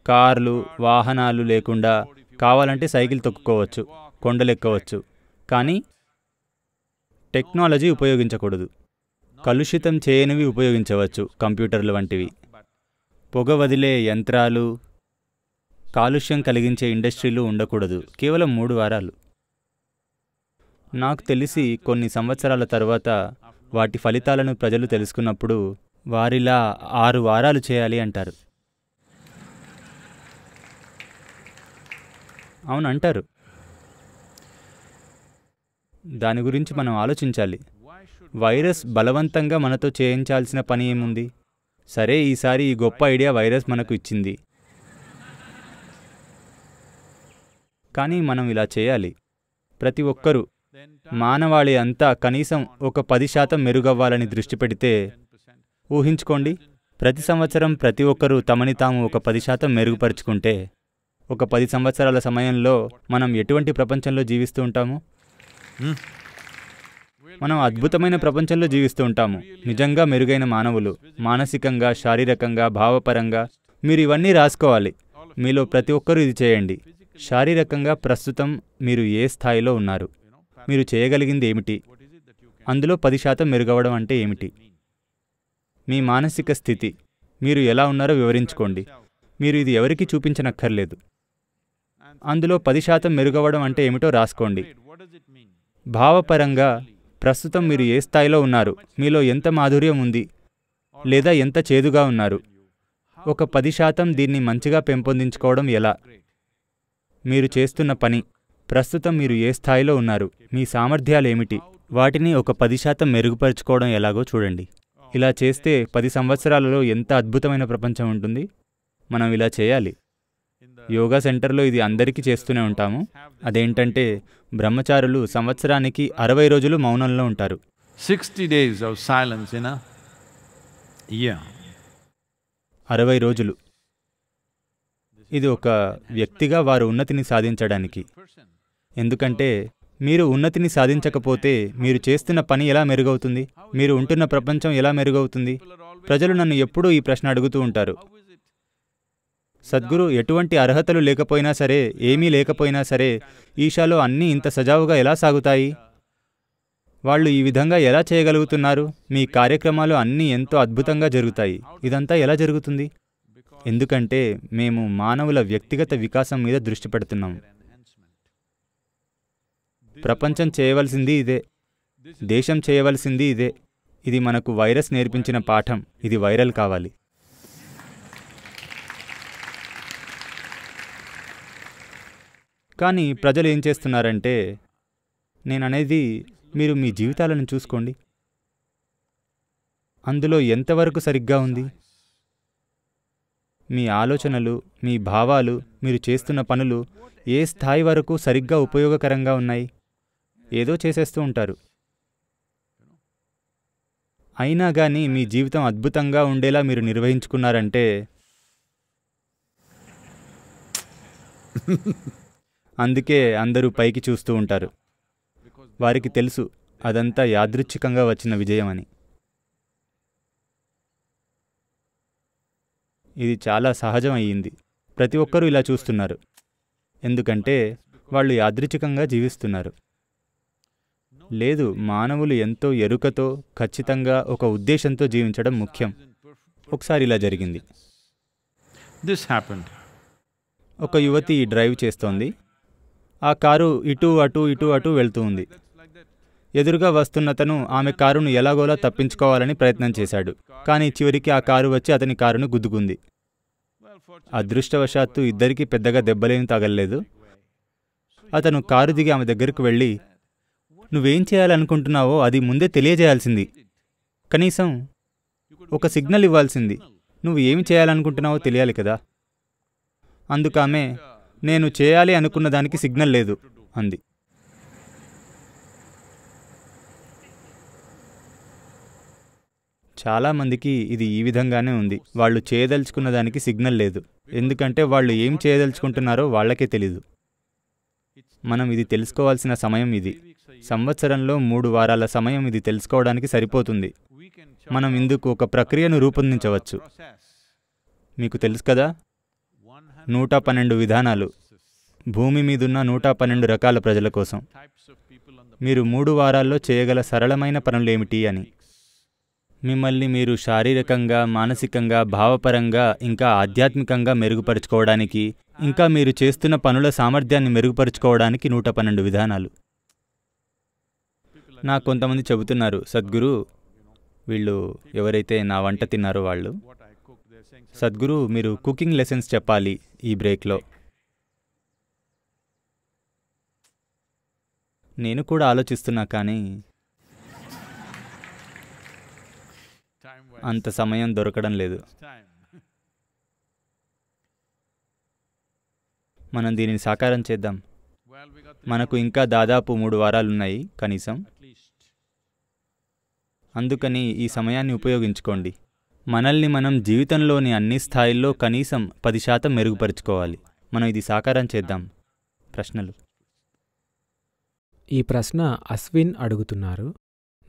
కార్లు వాహనాలు లేకుండా కావాలంటే సైకిల్ తొక్కుకోవచ్చు కొండలెక్కవచ్చు. కానీ టెక్నాలజీ ఉపయోగించకూడదు. కలుషితం చేయనివి ఉపయోగించవచ్చు కంప్యూటర్లు వంటివి. పొగ వదిలే యంత్రాలు కాలుష్యం కలిగించే ఇండస్ట్రీలు ఉండకూడదు. కేవలం మూడు వారాలు. నాకు తెలిసి కొన్ని సంవత్సరాల తర్వాత వాటి ఫలితాలను ప్రజలు తెలుసుకున్నప్పుడు వారిలా ఆరు వారాలు చేయాలి అంటారు. అవును అంటారు దాని గురించి మనం ఆలోచించాలి. వైరస్ బలవంతంగా మనతో చేయించాల్సిన పని ఏముంది? సరే ఈసారి ఈ గొప్ప ఐడియా వైరస్ మనకు ఇచ్చింది. కానీ మనం ఇలా చేయాలి. ప్రతి ఒక్కరూ మానవాళి అంతా కనీసం ఒక పది శాతం మెరుగవ్వాలని దృష్టి పెడితే ఊహించుకోండి ప్రతి సంవత్సరం ప్రతి ఒక్కరూ తమని తాము ఒక పది శాతం మెరుగుపరుచుకుంటే ఒక పది సంవత్సరాల సమయంలో మనం ఎటువంటి ప్రపంచంలో జీవిస్తూ ఉంటాము? మనం అద్భుతమైన ప్రపంచంలో జీవిస్తూ ఉంటాము. నిజంగా మెరుగైన మానవులు మానసికంగా శారీరకంగా భావపరంగా మీరు ఇవన్నీ రాసుకోవాలి. మీలో ప్రతి ఒక్కరూ ఇది చేయండి. శారీరకంగా ప్రస్తుతం మీరు ఏ స్థాయిలో ఉన్నారు? మీరు చేయగలిగింది ఏమిటి అందులో పది శాతం మెరుగవడం అంటే ఏమిటి? మీ మానసిక స్థితి మీరు ఎలా ఉన్నారో వివరించుకోండి. మీరు ఇది ఎవరికీ చూపించనక్కర్లేదు. అందులో పది శాతం మెరుగవడం అంటే ఏమిటో రాసుకోండి. భావపరంగా ప్రస్తుతం మీరు ఏ స్థాయిలో ఉన్నారు? మీలో ఎంత మాధుర్యం ఉంది? లేదా ఎంత చేదుగా ఉన్నారు? ఒక పది శాతం దీన్ని మంచిగా పెంపొందించుకోవడం ఎలా? మీరు చేస్తున్న పని. ప్రస్తుతం మీరు ఏ స్థాయిలో ఉన్నారు? మీ సామర్థ్యాలు ఏమిటి వాటిని ఒక పది శాతం మెరుగుపరుచుకోవడం ఎలాగో చూడండి. ఇలా చేస్తే పది సంవత్సరాలలో ఎంత అద్భుతమైన ప్రపంచం ఉంటుంది? మనం ఇలా చేయాలి. యోగా సెంటర్లో ఇది అందరికీ చేస్తూనే ఉంటాము. అదేంటంటే బ్రహ్మచారులు సంవత్సరానికి అరవై రోజులు మౌనంలో ఉంటారు. 60 days of silence in a year. అరవై రోజులు. ఇది ఒక వ్యక్తిగా వారు ఉన్నతిని సాధించడానికి. ఎందుకంటే మీరు ఉన్నతిని సాధించకపోతే మీరు చేస్తున్న పని ఎలా మెరుగవుతుంది? మీరు ఉంటున్న ప్రపంచం ఎలా మెరుగవుతుంది? ప్రజలు నన్ను ఎప్పుడూ ఈ ప్రశ్న అడుగుతూ ఉంటారు. సద్గురు ఎటువంటి అర్హతలు లేకపోయినా సరే ఏమీ లేకపోయినా సరే ఈషాలో అన్నీ ఇంత సజావుగా ఎలా సాగుతాయి? వాళ్ళు ఈ విధంగా ఎలా చేయగలుగుతున్నారు? మీ కార్యక్రమాలు అన్నీ ఎంతో అద్భుతంగా జరుగుతాయి. ఇదంతా ఎలా జరుగుతుంది? ఎందుకంటే మేము మానవుల వ్యక్తిగత వికాసం మీద దృష్టి పెడుతున్నాం. ప్రపంచం చేయవలసింది ఇదే. దేశం చేయవలసింది ఇదే. ఇది మనకు వైరస్ నేర్పించిన పాఠం. ఇది వైరల్ కావాలి. కానీ ప్రజలు ఏం చేస్తున్నారంటే నేననేది మీరు మీ జీవితాలను చూసుకోండి. అందులో ఎంతవరకు సరిగ్గా ఉంది? మీ ఆలోచనలు మీ భావాలు మీరు చేస్తున్న పనులు ఏ స్థాయి వరకు సరిగ్గా ఉపయోగకరంగా ఉన్నాయి? ఏదో చేసేస్తూ ఉంటారు. అయినా కానీ మీ జీవితం అద్భుతంగా ఉండేలా మీరు నిర్వహించుకున్నారంటే అందుకే అందరూ పైకి చూస్తూ ఉంటారు. వారికి తెలుసు అదంతా యాదృచ్ఛికంగా వచ్చిన విజయం అని ఇది చాలా సహజం అయ్యింది. ప్రతి ఒక్కరూ ఇలా చూస్తున్నారు. ఎందుకంటే వాళ్ళు యాదృచ్ఛికంగా జీవిస్తున్నారు. లేదు మానవులు ఎంతో ఎరుకతో ఖచ్చితంగా ఒక ఉద్దేశంతో జీవించడం ముఖ్యం. ఒకసారి ఇలా జరిగింది. This happened. ఒక యువతి డ్రైవ్ చేస్తోంది. ఆ కారు ఇటు అటు ఇటు అటు వెళ్తూ ఉంది. ఎదురుగా వస్తున్నతను ఆమె కారును ఎలాగోలా తప్పించుకోవాలని ప్రయత్నం చేశాడు. కానీ చివరికి ఆ కారు వచ్చి అతని కారును గుద్దుకుంది. అదృష్టవశాత్తు ఇద్దరికీ పెద్దగా దెబ్బలేం తగలలేదు. అతను కారు దిగి ఆమె దగ్గరకు వెళ్ళి నువ్వేం చేయాలనుకుంటున్నావో అది ముందే తెలియజేయాల్సింది. కనీసం ఒక సిగ్నల్ ఇవ్వాల్సింది. నువ్వు ఏమి చేయాలనుకుంటున్నావో తెలియాలి కదా. అందుకామె నేను చేయాలి అనుకున్న దానికి సిగ్నల్ లేదు అంది. చాలామందికి ఇది ఈ విధంగానే ఉంది. వాళ్ళు చేయదలుచుకున్న దానికి సిగ్నల్ లేదు. ఎందుకంటే వాళ్ళు ఏం చేయదలుచుకుంటున్నారో వాళ్ళకే తెలీదు. మనం ఇది తెలుసుకోవాల్సిన సమయం ఇది. సంవత్సరంలో మూడు వారాల సమయం ఇది తెలుసుకోవడానికి సరిపోతుంది. మనం ఇందుకు ఒక ప్రక్రియను రూపొందించవచ్చు. మీకు తెలుసు కదా? నూట పన్నెండు విధానాలు. భూమి మీదున్న నూట పన్నెండు రకాల ప్రజల కోసం. మీరు మూడు వారాల్లో చేయగల సరళమైన పనులేమిటి అని. మిమ్మల్ని మీరు శారీరకంగా మానసికంగా భావపరంగా ఇంకా ఆధ్యాత్మికంగా మెరుగుపరుచుకోవడానికి ఇంకా మీరు చేస్తున్న పనుల సామర్థ్యాన్ని మెరుగుపరుచుకోవడానికి నూట పన్నెండు విధానాలు. నాకు కొంతమంది చెబుతున్నారు సద్గురు వీళ్ళు ఎవరైతే నా వంట తిన్నారో వాళ్ళు సద్గురు మీరు కుకింగ్ లెసన్స్ చెప్పాలి ఈ బ్రేక్లో. నేను కూడా ఆలోచిస్తున్నా కానీ అంత సమయం దొరకడం లేదు. మనం దీనిని సాకారం చేద్దాం. మనకు ఇంకా దాదాపు మూడు వారాలున్నాయి కనీసం. అందుకని ఈ సమయాన్ని ఉపయోగించుకోండి. మనల్ని మనం జీవితంలోని అన్ని స్థాయిల్లో కనీసం పది శాతం మెరుగుపరుచుకోవాలి. మనం ఇది సాకారం చేద్దాం. ప్రశ్నలు. ఈ ప్రశ్న అశ్విన్ అడుగుతున్నారు.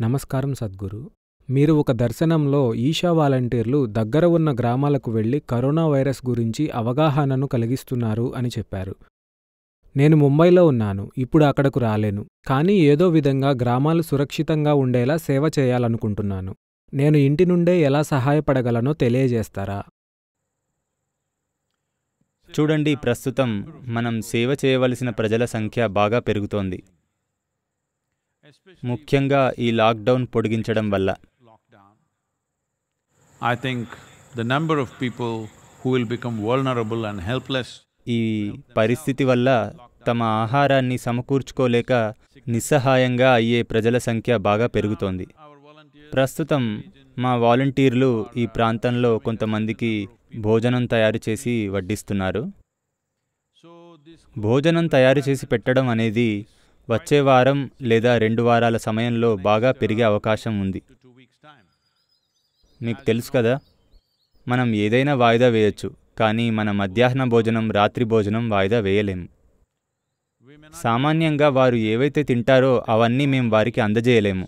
నమస్కారం సద్గురు. మీరు ఒక దర్శనంలో ఈషా వాలంటీర్లు దగ్గర ఉన్న గ్రామాలకు వెళ్ళి కరోనా వైరస్ గురించి అవగాహనను కలిగిస్తున్నారు అని చెప్పారు. నేను ముంబైలో ఉన్నాను ఇప్పుడు అక్కడకు రాలేను కానీ ఏదో విధంగా గ్రామాలు సురక్షితంగా ఉండేలా సేవ చేయాలనుకుంటున్నాను. నేను ఇంటి నుండే ఎలా సహాయపడగలనో తెలియజేస్తారా? చూడండి ప్రస్తుతం మనం సేవ చేయవలసిన ప్రజల సంఖ్య బాగా పెరుగుతోంది. ముఖ్యంగా ఈ లాక్డౌన్ పొడిగించడం వల్ల. I think the number of people who will become vulnerable and helpless ఈ పరిస్థితి వల్ల తమ ఆహారాన్ని సమకూర్చుకోలేక నిస్సహాయంగా అయ్యే ప్రజల సంఖ్య బాగా పెరుగుతోంది. ప్రస్తుతం మా వాలంటీర్లు ఈ ప్రాంతంలో కొంతమందికి భోజనం తయారు చేసి వడ్డిస్తున్నారు. భోజనం తయారు చేసి పెట్టడం అనేది వచ్చే వారం లేదా రెండు వారాల సమయంలో బాగా పెరిగే అవకాశం ఉంది. మీకు తెలుసు కదా? మనం ఏదైనా వాయిదా వేయచ్చు కానీ మన మధ్యాహ్న భోజనం రాత్రి భోజనం వాయిదా వేయలేము. సామాన్యంగా వారు ఏవైతే తింటారో అవన్నీ మేము వారికి అందజేయలేము.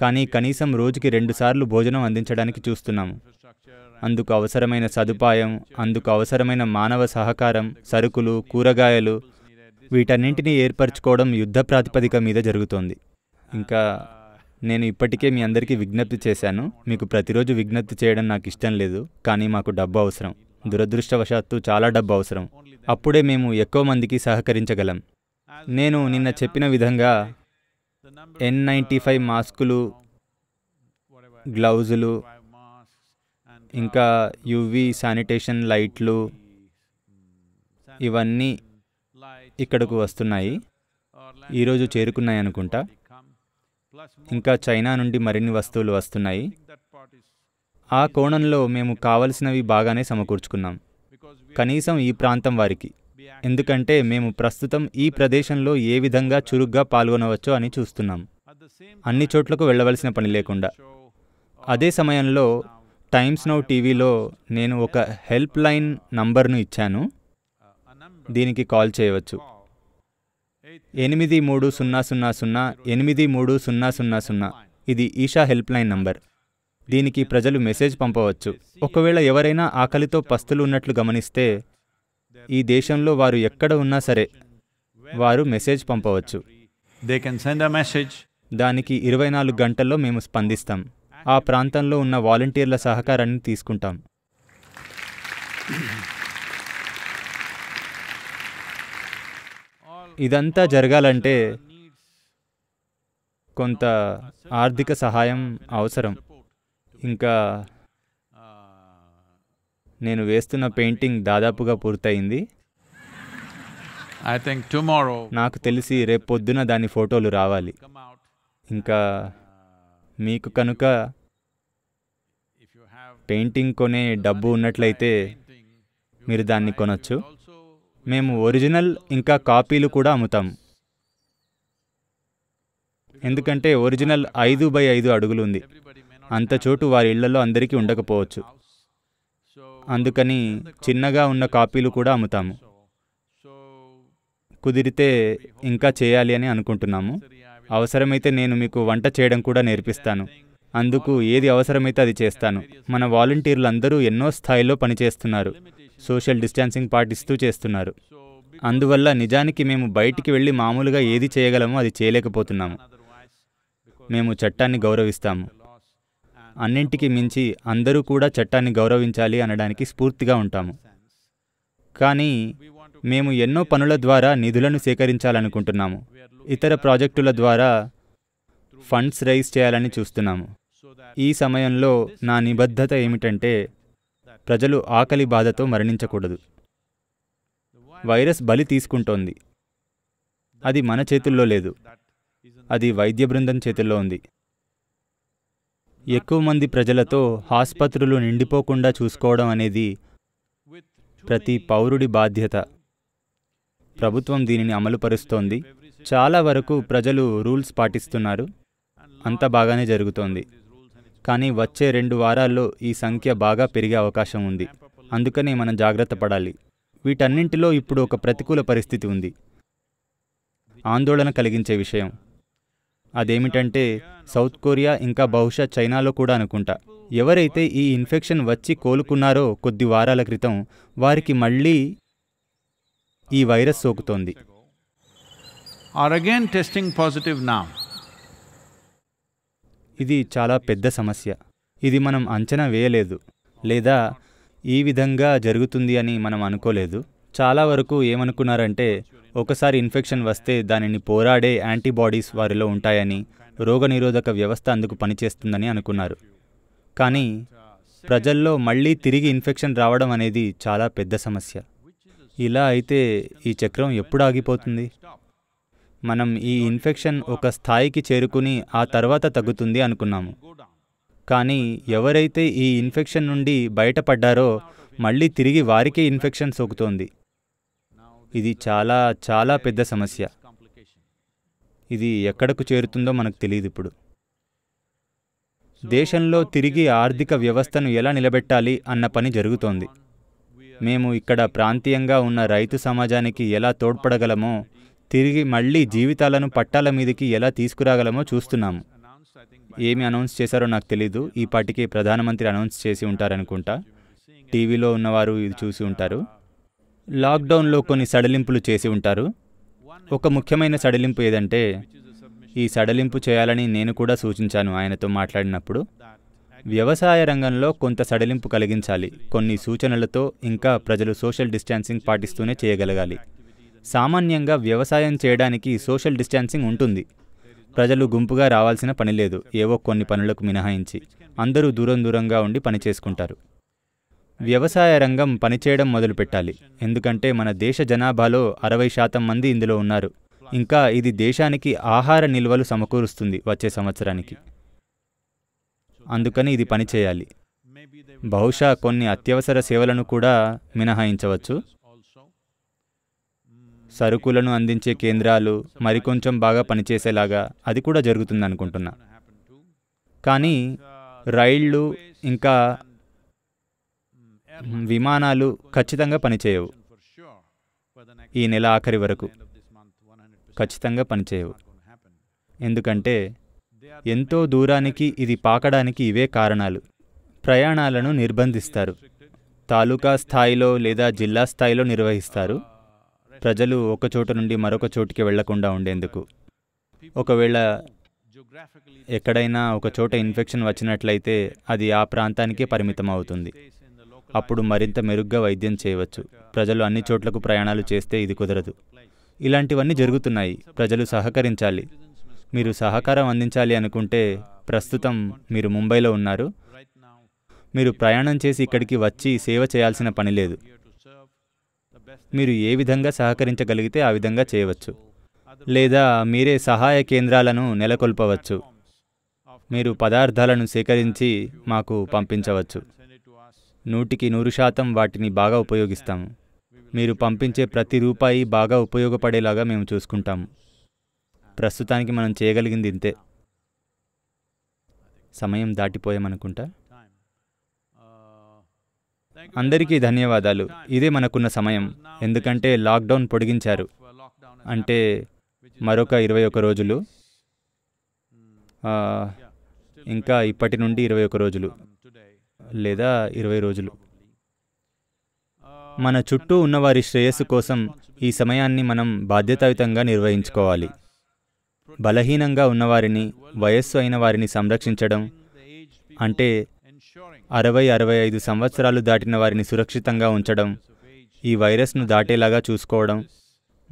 కానీ కనీసం రోజుకి రెండుసార్లు భోజనం అందించడానికి చూస్తున్నాము. అందుకు అవసరమైన సదుపాయం అందుకు అవసరమైన మానవ సహకారం సరుకులు కూరగాయలు వీటన్నింటినీ ఏర్పరచుకోవడం యుద్ధ ప్రాతిపదిక మీద జరుగుతోంది. ఇంకా నేను ఇప్పటికే మీ అందరికీ విజ్ఞప్తి చేశాను. మీకు ప్రతిరోజు విజ్ఞప్తి చేయడం నాకు ఇష్టం లేదు కానీ మాకు డబ్బు అవసరం. దురదృష్టవశాత్తు చాలా డబ్బు అవసరం. అప్పుడే మేము ఎక్కువ మందికి సహకరించగలం. నేను నిన్న చెప్పిన విధంగా ఎన్ నైంటీ ఫైవ్ మాస్కులు గ్లౌజులు ఇంకా యువి శానిటేషన్ లైట్లు ఇవన్నీ ఇక్కడకు వస్తున్నాయి. ఈరోజు చేరుకున్నాయి అనుకుంటా ఇంకా చైనా నుండి మరిన్ని వస్తువులు వస్తున్నాయి. ఆ కోణంలో మేము కావలసినవి బాగానే సమకూర్చుకున్నాం. కనీసం ఈ ప్రాంతం వారికి. ఎందుకంటే మేము ప్రస్తుతం ఈ ప్రదేశంలో ఏ విధంగా చురుగ్గా పాల్గొనవచ్చో అని చూస్తున్నాం. అన్ని చోట్లకు వెళ్ళవలసిన పని లేకుండా. అదే సమయంలో టైమ్స్ నౌ టీవీలో నేను ఒక హెల్ప్ లైన్ నంబర్ను ఇచ్చాను. దీనికి కాల్ చేయవచ్చు. ఎనిమిది మూడు సున్నా సున్నా సున్నా ఎనిమిది మూడు సున్నా సున్నా సున్నా. ఇది ఈషా హెల్ప్ లైన్ నంబర్. దీనికి ప్రజలు మెసేజ్ పంపవచ్చు. ఒకవేళ ఎవరైనా ఆకలితో పస్తులు ఉన్నట్లు గమనిస్తే ఈ దేశంలో వారు ఎక్కడ ఉన్నా సరే వారు మెసేజ్ పంపవచ్చు. They can send a message. దానికి ఇరవై నాలుగు గంటల్లో మేము స్పందిస్తాం. ఆ ప్రాంతంలో ఉన్న వాలంటీర్ల సహకారాన్ని తీసుకుంటాం. ఇదంతా జరగాలంటే కొంత ఆర్థిక సహాయం అవసరం. ఇంకా నేను వేస్తున్న పెయింటింగ్ దాదాపుగా పూర్తయింది. I think tomorrow నాకు తెలిసి రేపు పొద్దున దాని ఫోటోలు రావాలి. ఇంకా మీకు కనుక పెయింటింగ్ కొనే డబ్బు ఉన్నట్లయితే మీరు దాన్ని కొనొచ్చు. మేము ఒరిజినల్ ఇంకా కాపీలు కూడా అమ్ముతాం. ఎందుకంటే ఒరిజినల్ ఐదు బై ఐదు అడుగులు ఉంది అంత చోటు వారి ఇళ్ళలో అందరికీ ఉండకపోవచ్చు. అందుకని చిన్నగా ఉన్న కాపీలు కూడా అమ్ముతాము. కుదిరితే ఇంకా చేయాలి అని అనుకుంటున్నాము. అవసరమైతే నేను మీకు వంట చేయడం కూడా నేర్పిస్తాను. అందుకు ఏది అవసరమైతే అది చేస్తాను. మన వాలంటీర్లు అందరూ ఎన్నో స్థాయిలో పనిచేస్తున్నారు. సోషల్ డిస్టాన్సింగ్ పాటిస్తూ చేస్తున్నారు. అందువల్ల నిజానికి మేము బయటికి వెళ్ళి మామూలుగా ఏది చేయగలమో అది చేయలేకపోతున్నాము. మేము చట్టాన్ని గౌరవిస్తాము. అన్నింటికి మించి అందరూ కూడా చట్టాన్ని గౌరవించాలి అనడానికి స్ఫూర్తిగా ఉంటాము. కానీ మేము ఎన్నో పనుల ద్వారా నిధులను సేకరించాలనుకుంటున్నాము. ఇతర ప్రాజెక్టుల ద్వారా ఫండ్స్ రైజ్ చేయాలని చూస్తున్నాము. ఈ సమయంలో నా నిబద్ధత ఏమిటంటే ప్రజలు ఆకలి బాధతో మరణించకూడదు. వైరస్ బలి తీసుకుంటోంది. అది మన చేతుల్లో లేదు. అది వైద్య బృందం చేతుల్లో ఉంది. ఎక్కువ మంది ప్రజలతో ఆసుపత్రులు నిండిపోకుండా చూసుకోవడం అనేది ప్రతి పౌరుడి బాధ్యత. ప్రభుత్వం దీనిని అమలుపరుస్తోంది. చాలా వరకు ప్రజలు రూల్స్ పాటిస్తున్నారు. అంత బాగానే జరుగుతోంది. కానీ వచ్చే రెండు వారాల్లో ఈ సంఖ్య బాగా పెరిగే అవకాశం ఉంది. అందుకనే మనం జాగ్రత్త పడాలి. వీటన్నింటిలో ఇప్పుడు ఒక ప్రతికూల పరిస్థితి ఉంది. ఆందోళన కలిగించే విషయం. అదేమిటంటే సౌత్ కొరియా ఇంకా బహుశా చైనాలో కూడా అనుకుంటా. ఎవరైతే ఈ ఇన్ఫెక్షన్ వచ్చి కోలుకున్నారో కొద్ది వారాల క్రితం వారికి మళ్ళీ ఈ వైరస్ సోకుతోంది. ఆర్ అగైన్ టెస్టింగ్ పాజిటివ్ నా ఇది చాలా పెద్ద సమస్య. ఇది మనం అంచనా వేయలేదు. లేదా ఈ విధంగా జరుగుతుంది అని మనం అనుకోలేదు. చాలా వరకు ఏమనుకున్నారంటే ఒకసారి ఇన్ఫెక్షన్ వస్తే దానిని పోరాడే యాంటీబాడీస్ వారిలో ఉంటాయని రోగనిరోధక వ్యవస్థ అందుకు పనిచేస్తుందని అనుకున్నారు. కానీ ప్రజల్లో మళ్ళీ తిరిగి ఇన్ఫెక్షన్ రావడం అనేది చాలా పెద్ద సమస్య. ఇలా అయితే ఈ చక్రం ఎప్పుడు ఆగిపోతుంది? మనం ఈ ఇన్ఫెక్షన్ ఒక స్థాయికి చేరుకుని ఆ తర్వాత తగ్గుతుంది అనుకున్నాము. కానీ ఎవరైతే ఈ ఇన్ఫెక్షన్ నుండి బయటపడ్డారో మళ్ళీ తిరిగి వారికే ఇన్ఫెక్షన్ సోకుతోంది. ఇది చాలా చాలా పెద్ద సమస్య. ఇది ఎక్కడకు చేరుతుందో మనకు తెలియదు ఇప్పుడు. దేశంలో తిరిగి ఆర్థిక వ్యవస్థను ఎలా నిలబెట్టాలి అన్న పని జరుగుతోంది. మేము ఇక్కడ ప్రాంతీయంగా ఉన్న రైతు సమాజానికి ఎలా తోడ్పడగలమో తిరిగి మళ్ళీ జీవితాలను పట్టాల మీదకి ఎలా తీసుకురాగలమో చూస్తున్నాము. ఏమి అనౌన్స్ చేశారో నాకు తెలీదు. ఈ పాటికి ప్రధానమంత్రి అనౌన్స్ చేసి ఉంటారనుకుంటా. టీవీలో ఉన్నవారు ఇది చూసి ఉంటారు. లాక్డౌన్లో కొన్ని సడలింపులు చేసి ఉంటారు. ఒక ముఖ్యమైన సడలింపు ఏదంటే ఈ సడలింపు చేయాలని నేను కూడా సూచించాను ఆయనతో మాట్లాడినప్పుడు. వ్యవసాయ రంగంలో కొంత సడలింపు కలిగించాలి. కొన్ని సూచనలతో ఇంకా ప్రజలు సోషల్ డిస్టాన్సింగ్ పాటిస్తూనే చేయగలగాలి. సామాన్యంగా వ్యవసాయం చేయడానికి సోషల్ డిస్టాన్సింగ్ ఉంటుంది. ప్రజలు గుంపుగా రావాల్సిన పని లేదు. ఏవో కొన్ని పనులకు మినహాయించి అందరూ దూరం దూరంగా ఉండి పని చేసుకుంటారు. వ్యవసాయ రంగం పనిచేయడం మొదలుపెట్టాలి. ఎందుకంటే మన దేశ జనాభాలో అరవై శాతం మంది ఇందులో ఉన్నారు. ఇంకా ఇది దేశానికి ఆహార నిల్వలు సమకూరుస్తుంది వచ్చే సంవత్సరానికి. అందుకని ఇది పనిచేయాలి బహుశా కొన్ని అత్యవసర సేవలను కూడా మినహాయించవచ్చు. సరుకులను అందించే కేంద్రాలు మరికొంచెం బాగా పనిచేసేలాగా అది కూడా జరుగుతుంది అనుకుంటున్నా కానీ రైళ్ళు ఇంకా విమానాలు ఖచ్చితంగా పనిచేయవు. ఈ నెల ఆఖరి వరకు ఖచ్చితంగా పనిచేయవు. ఎందుకంటే ఎంతో దూరానికి ఇది పాకడానికి ఇవే కారణాలు. ప్రయాణాలను నిర్బంధిస్తారు. తాలూకా స్థాయిలో లేదా జిల్లా స్థాయిలో నిర్వహిస్తారు. ప్రజలు ఒక చోట నుండి మరొక చోటికి వెళ్ళకుండా ఉండేందుకు. ఒకవేళ ఎక్కడైనా ఒక చోట ఇన్ఫెక్షన్ వచ్చినట్లయితే అది ఆ ప్రాంతానికే పరిమితం అవుతుంది. అప్పుడు మరింత మెరుగ్గా వైద్యం చేయవచ్చు. ప్రజలు అన్ని చోట్లకు ప్రయాణాలు చేస్తే ఇది కుదరదు. ఇలాంటివన్నీ జరుగుతున్నాయి. ప్రజలు సహకరించాలి. మీరు సహకారం అందించాలి అనుకుంటే ప్రస్తుతం మీరు ముంబైలో ఉన్నారు. మీరు ప్రయాణం చేసి ఇక్కడికి వచ్చి సేవ చేయాల్సిన పని లేదు. మీరు ఏ విధంగా సహకరించగలిగితే ఆ విధంగా చేయవచ్చు. లేదా మీరే సహాయ కేంద్రాలను నెలకొల్పవచ్చు. మీరు పదార్థాలను సేకరించి మాకు పంపించవచ్చు. నూటికి నూరు శాతం వాటిని బాగా ఉపయోగిస్తాము మీరు పంపించే ప్రతి రూపాయి బాగా ఉపయోగపడేలాగా మేము చూసుకుంటాము ప్రస్తుతానికి మనం చేయగలిగింది ఇంతే. సమయం దాటిపోయామనుకుంటా? అందరికీ ధన్యవాదాలు. ఇదే మనకున్న సమయం. ఎందుకంటే లాక్డౌన్ పొడిగించారు. అంటే మరొక ఇరవై ఒక రోజులు. ఇంకా ఇప్పటి నుండి ఇరవై ఒక రోజులు. లేదా ఇరవై రోజులు. మన చుట్టూ ఉన్నవారి శ్రేయస్సు కోసం ఈ సమయాన్ని మనం బాధ్యతాయుతంగా నిర్వహించుకోవాలి. బలహీనంగా ఉన్నవారిని వయస్సు అయిన వారిని సంరక్షించడం అంటే అరవై అరవై ఐదు సంవత్సరాలు దాటిన వారిని సురక్షితంగా ఉంచడం ఈ వైరస్ను దాటేలాగా చూసుకోవడం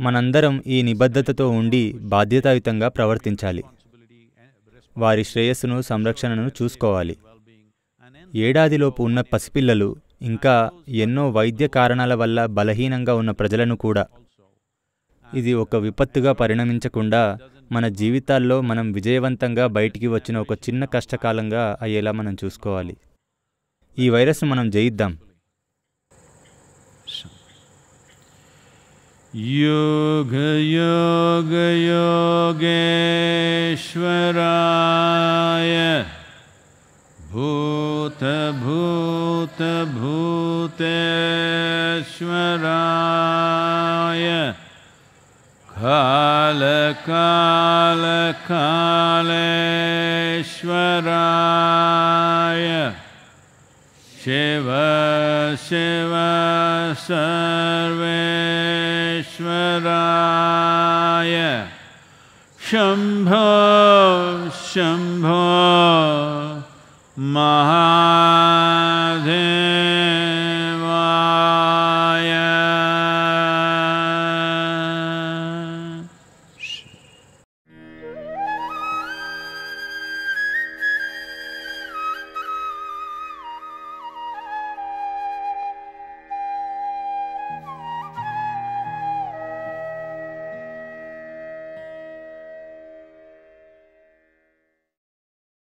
మనందరం ఈ నిబద్ధతతో ఉండి బాధ్యతాయుతంగా ప్రవర్తించాలి. వారి శ్రేయస్సును సంరక్షణను చూసుకోవాలి. ఏడాదిలోపు ఉన్న పసిపిల్లలు ఇంకా ఎన్నో వైద్య కారణాల వల్ల బలహీనంగా ఉన్న ప్రజలను కూడా. ఇది ఒక విపత్తుగా పరిణమించకుండా మన జీవితాల్లో మనం విజయవంతంగా బయటికి వచ్చిన ఒక చిన్న కష్టకాలంగా అయ్యేలా మనం చూసుకోవాలి. ఈ వైరస్ను మనం జయిద్దాం योगयोगयोगेश्वराय भूतभूतभूतेश्वराय कालकालकालेश्वराय शिव शिव सर्वेश्वराय। शम्भो शम्भो महा